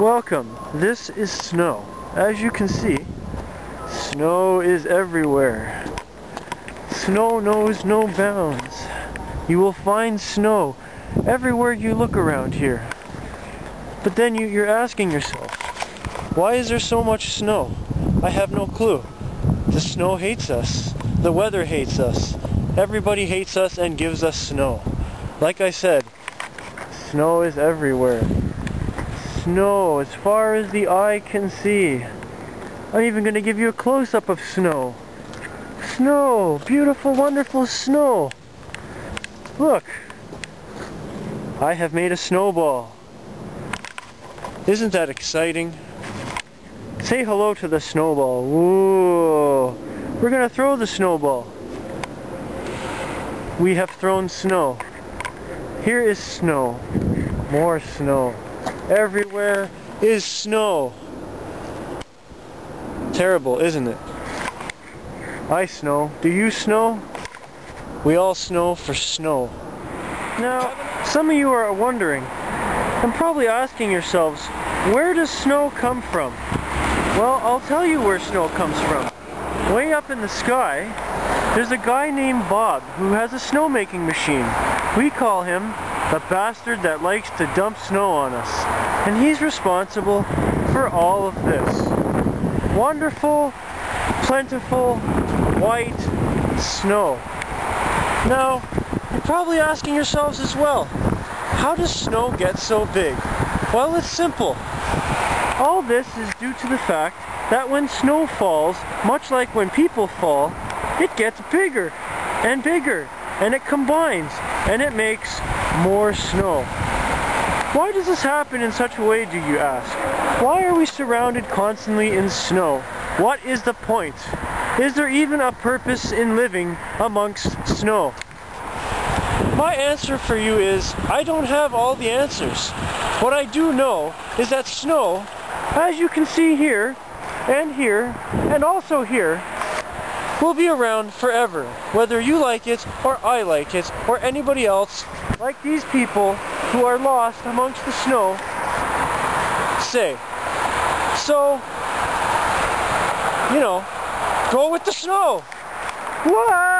Welcome. This is snow. As you can see, snow is everywhere. Snow knows no bounds. You will find snow everywhere you look around here. But then you, you're asking yourself, why is there so much snow? I have no clue. The snow hates us. The weather hates us. Everybody hates us and gives us snow. Like I said, snow is everywhere. Snow as far as the eye can see. I'm even going to give you a close-up of snow. Snow! Beautiful, wonderful snow! Look! I have made a snowball. Isn't that exciting? Say hello to the snowball. Ooh. We're gonna throw the snowball. We have thrown snow. Here is snow. More snow. Everywhere is snow. Terrible, isn't it? I snow. Do you snow? We all snow for snow. Now, some of you are wondering, and probably asking yourselves, where does snow come from? Well, I'll tell you where snow comes from. Way up in the sky, there's a guy named Bob who has a snowmaking machine. We call him the bastard that likes to dump snow on us. And he's responsible for all of this. Wonderful, plentiful, white snow. Now, you're probably asking yourselves as well, how does snow get so big? Well, it's simple. All this is due to the fact that when snow falls, much like when people fall, it gets bigger and bigger and it combines and it makes more snow. Why does this happen in such a way, do you ask? Why are we surrounded constantly in snow? What is the point? Is there even a purpose in living amongst snow? My answer for you is, I don't have all the answers. What I do know is that snow as you can see here, and here, and also here, will be around forever, whether you like it, or I like it, or anybody else, like these people who are lost amongst the snow, say. So, you know, go with the snow. What?